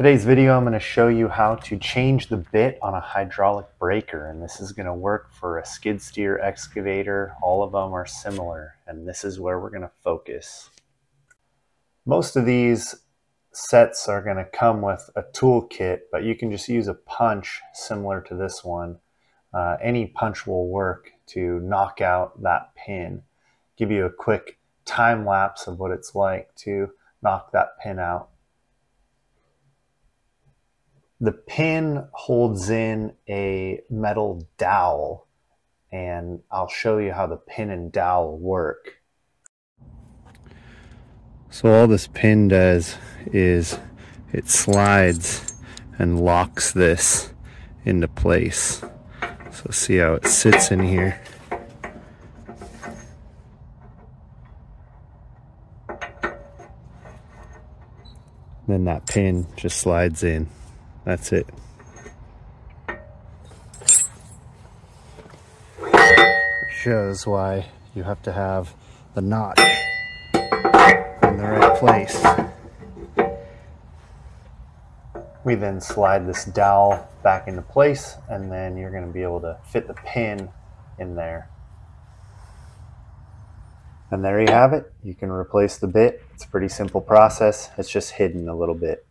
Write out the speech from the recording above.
Today's video I'm going to show you how to change the bit on a hydraulic breaker and this is going to work for a skid steer excavator. All of them are similar and this is where we're going to focus. Most of these sets are going to come with a tool kit but you can just use a punch similar to this one. Uh, any punch will work to knock out that pin. Give you a quick time lapse of what it's like to knock that pin out the pin holds in a metal dowel and I'll show you how the pin and dowel work. So all this pin does is it slides and locks this into place. So see how it sits in here. Then that pin just slides in. That's it. Shows why you have to have the notch in the right place. We then slide this dowel back into place and then you're going to be able to fit the pin in there. And there you have it. You can replace the bit. It's a pretty simple process. It's just hidden a little bit.